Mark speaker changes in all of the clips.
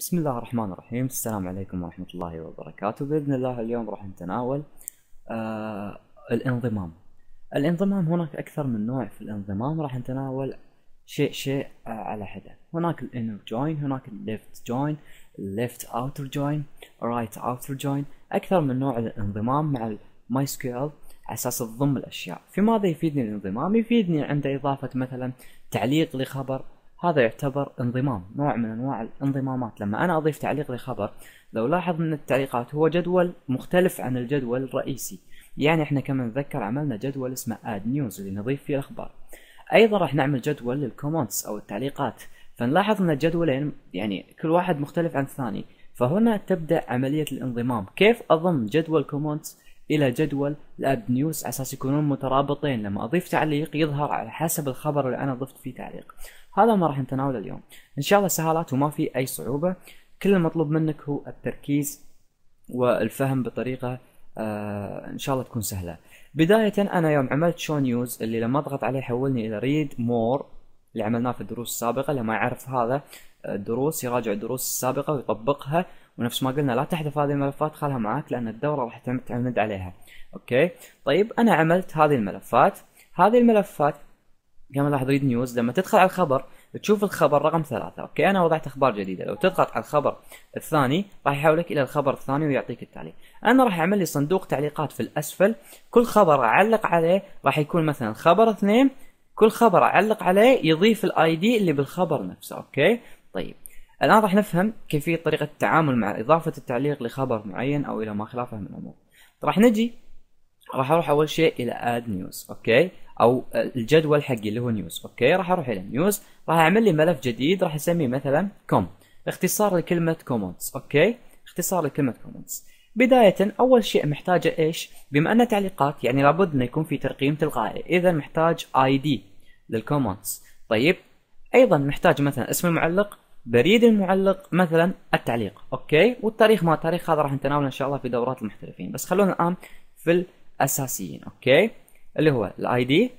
Speaker 1: بسم الله الرحمن الرحيم. السلام عليكم ورحمة الله وبركاته. بإذن الله اليوم راح نتناول آه الانضمام. الانضمام هناك أكثر من نوع في الانضمام. راح نتناول شيء شيء آه على حدة. هناك ال inner join هناك ال left join ال left outer join right outer join أكثر من نوع الانضمام مع ال MySQL على أساس تضم الأشياء. في ماذا يفيدني الانضمام؟ يفيدني عند إضافة مثلا تعليق لخبر هذا يعتبر انضمام نوع من أنواع الانضمامات. لما أنا أضيف تعليق لخبر لو لاحظ من التعليقات هو جدول مختلف عن الجدول الرئيسي. يعني إحنا كما نتذكر عملنا جدول اسمه add news اللي نضيف فيه الأخبار. أيضا راح نعمل جدول لل comments أو التعليقات. فنلاحظ أن الجدولين يعني كل واحد مختلف عن الثاني. فهنا تبدأ عملية الانضمام. كيف أضم جدول comments إلى جدول ال add news أساس يكونون مترابطين. لما أضيف تعليق يظهر على حسب الخبر اللي أنا ضفت فيه تعليق. هذا ما راح نتناوله اليوم. إن شاء الله سهالات وما في أي صعوبة. كل المطلوب منك هو التركيز والفهم بطريقة آه إن شاء الله تكون سهلة. بداية أنا يوم عملت show news اللي لما أضغط عليه حولني إلى read more اللي عملناه في الدروس السابقة لما يعرف هذا الدروس يراجع الدروس السابقة ويطبقها. ونفس ما قلنا لا تحذف هذه الملفات خلها معاك لأن الدورة راح تعتمد عليها. okay؟ طيب أنا عملت هذه الملفات. هذه الملفات كما لاحظ read news. لما تدخل على الخبر تشوف الخبر رقم ثلاثة. okay؟ أنا وضعت أخبار جديدة. لو تضغط على الخبر الثاني راح يحولك إلى الخبر الثاني ويعطيك التعليق. أنا راح أعمل لي صندوق تعليقات في الأسفل. كل خبر أعلق عليه راح يكون مثلا خبر اثنين كل خبر أعلق عليه يضيف ال ID اللي بالخبر نفسه okay؟ طيب الآن راح نفهم كيفية طريقة التعامل مع إضافة التعليق لخبر معين أو إلى ما خلافه من الأمور. راح نجي راح أروح أول شيء إلى add news okay؟ أو الجدول حقي اللي هو news okay؟ راح أروح إلى news راح أعمل لي ملف جديد راح أسميه مثلا com. اختصار لكلمة comments okay؟ اختصار لكلمة comments بداية أول شيء محتاجة إيش؟ بما أن تعليقات يعني لابد أنه يكون في ترقيم تلقائي، إذا محتاج ID لل comments، طيب أيضا محتاج مثلا اسم المعلق، بريد المعلق، مثلا التعليق، okay؟ والتاريخ ما التاريخ هذا راح نتناوله إن شاء الله في دورات المحترفين، بس خلونا الآن في الأساسيين، okay؟ اللي هو ال ID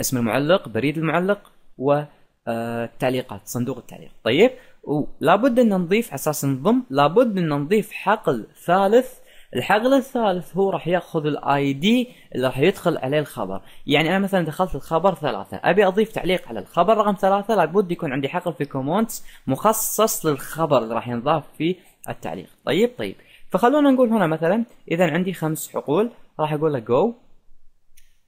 Speaker 1: اسم المعلق بريد المعلق والتعليقات آه، صندوق التعليق. طيب؟ ولابد أن نضيف على أساس نضم لابد أن نضيف حقل ثالث الحقل الثالث هو راح ياخذ ال ID اللي راح يدخل عليه الخبر. يعني أنا مثلا دخلت الخبر ثلاثة. أبي أضيف تعليق على الخبر رقم ثلاثة لابد يكون عندي حقل في comments مخصص للخبر اللي راح ينضاف فيه التعليق. طيب طيب. فخلونا نقول هنا مثلا اذا عندي خمس حقول. راح أقول له جو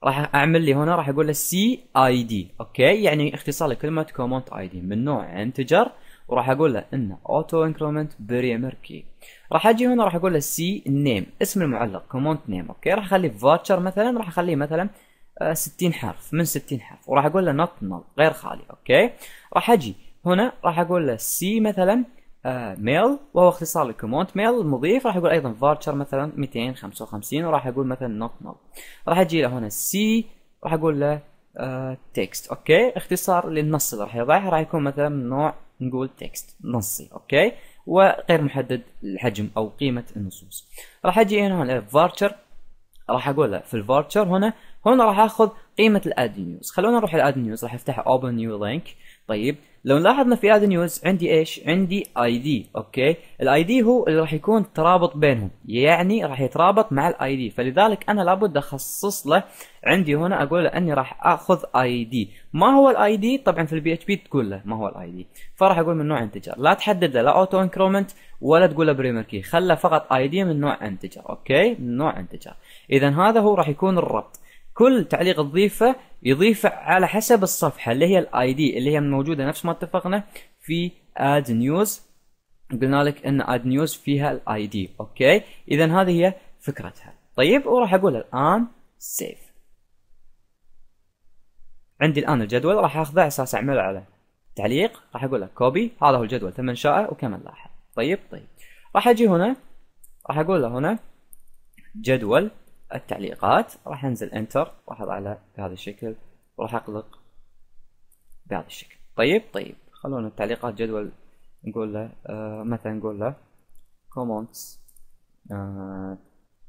Speaker 1: راح أعمل لي هنا راح أقول له c ID okay؟ يعني اختصار لكلمة comment ID. من نوع integer. وراح أقول له انه auto increment primary key راح أجي هنا راح أقول له c name اسم المعلق comment name okay؟ راح أخليه varchar مثلا راح أخليه مثلا 60 آه، حرف من 60 حرف. وراح أقول له not null غير خالي okay؟ راح أجي هنا راح أقول له c مثلا mail آه، وهو اختصار ل comment mail المضيف. راح يقول أيضا varchar مثلا 255 وراح أقول مثلا not null راح أجي له هنا c راح أقول له text آه okay؟ اختصار للنص اللي راح يضعه راح يكون مثلا من نوع نقول text نصي okay؟ وغير محدد الحجم أو قيمة النصوص. راح أجي هنا varchar راح أقول في ال varchar هنا هنا راح أخذ قيمه ال add news خلونا نروح ال add news راح أفتح open new link طيب لو لاحظنا في هذا news عندي إيش؟ عندي ID okay؟ ال ID هو اللي راح يكون ترابط بينهم يعني راح يترابط مع ال ID فلذلك أنا لابد أخصص له عندي هنا أقول له أني راح أخذ ID ما هو ال ID طبعا في ال PHP تقول له ما هو ال ID فراح أقول من نوع integer. لا تحدد له لا auto increment ولا تقول له primary key خله فقط ID من نوع integer okay؟ من نوع integer. اذا هذا هو راح يكون الربط. كل تعليق تضيفه يضيفه على حسب الصفحة اللي هي ال ID اللي هي موجودة نفس ما اتفقنا في add news قلنا لك إن add news فيها ال ID okay؟ اذا هذه هي فكرتها. طيب وراح أقول الآن. save. عندي الآن الجدول راح أخذه على أساس اعمله على تعليق. راح أقول له copy هذا هو الجدول تم انشائه وكما لاحظ طيب طيب. راح أجي هنا. راح أقول له هنا جدول. التعليقات. راح أنزل enter راح أضع بهذا الشكل وراح أغلق بهذا الشكل. طيب طيب خلونا التعليقات جدول نقول له آه مثلا نقول له؟ comments آه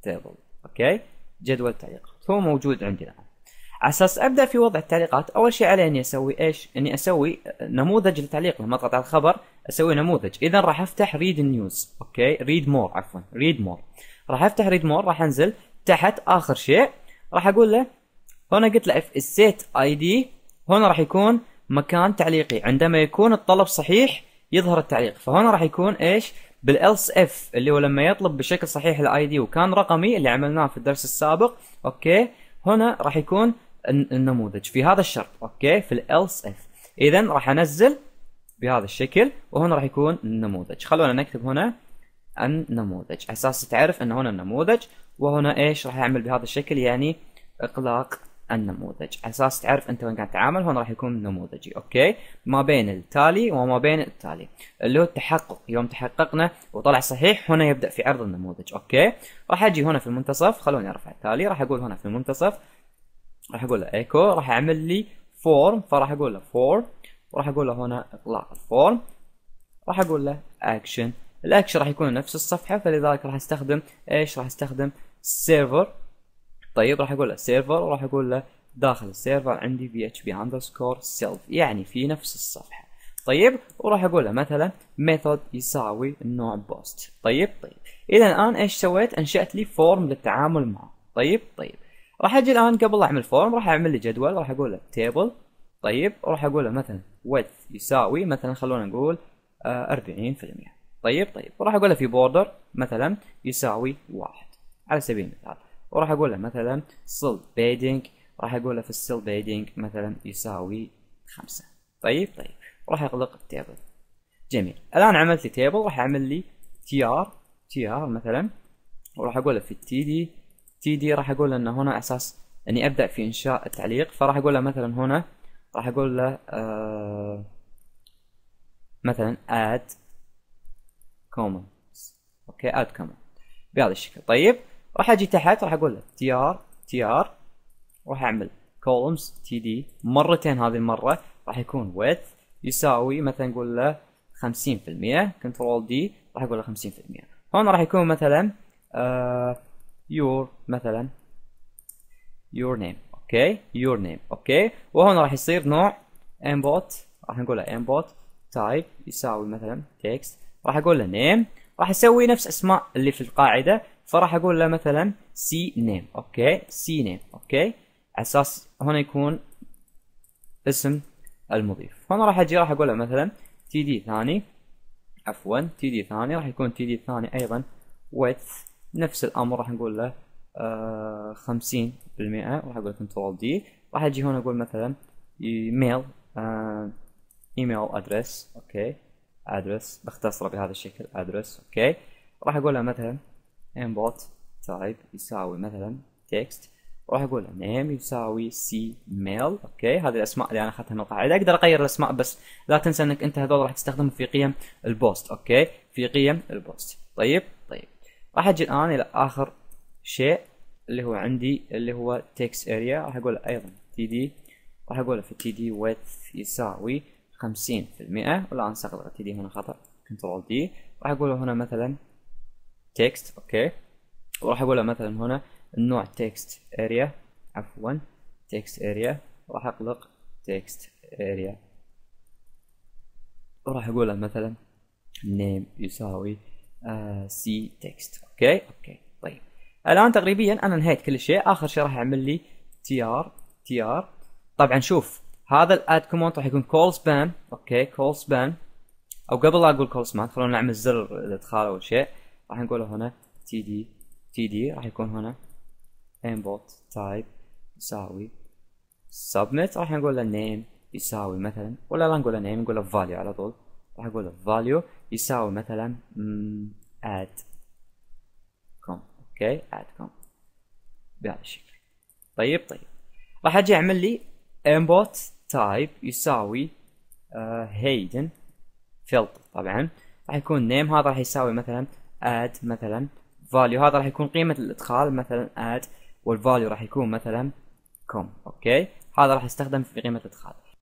Speaker 1: table okay؟ جدول التعليقات. هو موجود عندي الان على أساس أبدأ في وضع التعليقات أول شيء علي أني أسوي إيش؟ أني أسوي نموذج للتعليق لما أضغط على الخبر أسوي نموذج. اذا راح أفتح read news okay؟ read more عفوا. read more راح أفتح read more راح أنزل تحت آخر شيء راح أقول له هنا قلت له isset ID هنا راح يكون مكان تعليقي. عندما يكون الطلب صحيح يظهر التعليق. فهنا راح يكون إيش؟ بال else if اللي هو لما يطلب بشكل صحيح ال ID وكان رقمي اللي عملناه في الدرس السابق. okay؟ هنا راح يكون النموذج. في هذا الشرط. okay؟ في ال else if اذا راح أنزل بهذا الشكل وهنا راح يكون النموذج. خلونا نكتب هنا النموذج. أساس تعرف إن هنا النموذج. وهنا إيش راح يعمل بهذا الشكل؟ يعني اغلاق النموذج. أساس تعرف أنت وين قاعد تتعامل هون راح يكون نموذجي أوكي؟ ما بين التالي وما بين التالي. اللي هو التحقق. يوم تحققنا وطلع صحيح هنا يبدأ في عرض النموذج أوكي؟ راح أجي هنا في المنتصف خلوني أرفع التالي راح أقول هنا في المنتصف راح أقول له إيكو راح أعمل لي form فراح أقول له form وراح أقول له هنا إطلاق ال form راح أقول له action ال action راح يكون نفس الصفحة فلذلك راح استخدم إيش؟ راح استخدم server طيب راح أقول له server وراح أقول له داخل ال server عندي PHP underscore self يعني في نفس الصفحة. طيب وراح أقول له مثلا method يساوي النوع post طيب طيب. اذا الآن إيش سويت؟ أنشأت لي form للتعامل معه. طيب طيب. راح أجي الآن قبل أعمل form راح أعمل لي جدول راح أقول له table طيب وراح أقول له مثلا width يساوي مثلا خلونا نقول آه 40% طيب طيب. وراح أقول له في border مثلا يساوي واحد على سبيل المثال. وراح أقول له مثلا cell padding راح أقول له في ال cell padding مثلا يساوي خمسة. طيب طيب. وراح أغلق ال table جميل. الآن عملت لي table راح أعمل لي tr tr مثلا. وراح أقول له في ال td td راح أقول له انه هنا أساس إني أبدأ في إنشاء التعليق. فراح أقول له مثلا هنا راح أقول له آه مثلا add comments أوكي add comment بهذا الشكل. طيب راح أجي تحت راح أقول له tr tr راح أعمل columns td. مرتين هذه المرة راح يكون width. يساوي مثلا نقول له 50% control D راح أقول له 50% هون راح يكون مثلا uh, your مثلا your name. أوكي your name. أوكي وهون راح يصير نوع input راح نقول له input type. يساوي مثلا text. راح أقول له name راح أسوي نفس أسماء اللي في القاعدة فراح أقول له مثلا c name أوكي؟ c name أوكي؟ على أساس هنا يكون اسم المضيف. هنا راح أجي راح أقول له مثلا td ثاني عفوا td ثاني راح يكون td ثاني أيضا width نفس الأمر راح نقول له آه، خمسين بالمئة راح أقول control D راح أجي هنا أقول مثلا email email address أوكي؟ address بختصره بهذا الشكل address أوكي؟ راح أقول له مثلا input type يساوي مثلا text وراح أقول له name يساوي c mail أوكي؟ هذه الأسماء اللي أنا أخذتها من القاعدة. أقدر أغير الأسماء بس لا تنسى إنك أنت هذول راح تستخدمهم في قيم ال post أوكي؟ في قيم ال post طيب؟ طيب. راح أجي الآن إلى آخر شيء اللي هو عندي اللي هو text area. راح أقول أيضا td راح أقول في td width يساوي 50% والان ساقط td هنا خطأ. control D راح أقول هنا مثلا text أوكي. وراح أقول مثلا هنا النوع text area عفوا text area راح أغلق text area وراح أقول مثلا name يساوي c uh, text أوكي؟ أوكي. طيب. الآن تقريبا أنا انهيت كل شيء. آخر شيء راح أعمل لي tr tr طبعا شوف هذا ال add comment راح يكون colspan أوكي colspan أو قبل لا أقول colspan خلونا نعمل زر الإدخال أول شيء. راح نقوله هنا td td راح يكون هنا input type يساوي submit. راح نقول له name يساوي مثلا ولا لا نقول له name نقول له value على طول. راح نقول له value يساوي مثلا add com. أوكي add com. بهذا الشكل. طيب طيب. راح أجي أعمل لي input type يساوي uh, hidden filter طبعا راح يكون name هذا راح يساوي مثلا add مثلا value. هذا راح يكون قيمة الإدخال مثلا add وال value راح يكون مثلا com. أوكي؟ هذا راح يستخدم في قيمة الإدخال.